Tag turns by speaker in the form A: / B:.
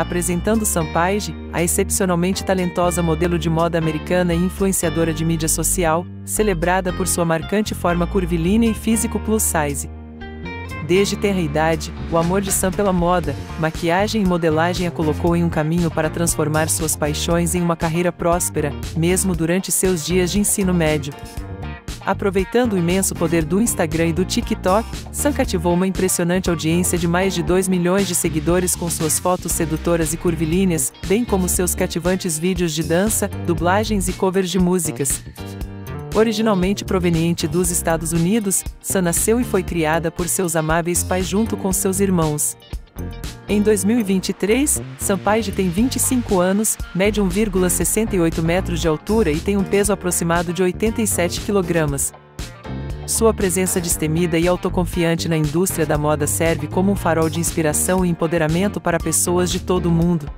A: apresentando Sampaige, a excepcionalmente talentosa modelo de moda americana e influenciadora de mídia social, celebrada por sua marcante forma curvilínea e físico plus size. Desde tenra idade, o amor de Sam pela moda, maquiagem e modelagem a colocou em um caminho para transformar suas paixões em uma carreira próspera, mesmo durante seus dias de ensino médio. Aproveitando o imenso poder do Instagram e do TikTok, Sam cativou uma impressionante audiência de mais de 2 milhões de seguidores com suas fotos sedutoras e curvilíneas, bem como seus cativantes vídeos de dança, dublagens e covers de músicas. Originalmente proveniente dos Estados Unidos, Sam nasceu e foi criada por seus amáveis pais junto com seus irmãos. Em 2023, Sampaige tem 25 anos, mede 1,68 metros de altura e tem um peso aproximado de 87 kg. Sua presença destemida e autoconfiante na indústria da moda serve como um farol de inspiração e empoderamento para pessoas de todo o mundo.